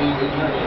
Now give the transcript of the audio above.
vida de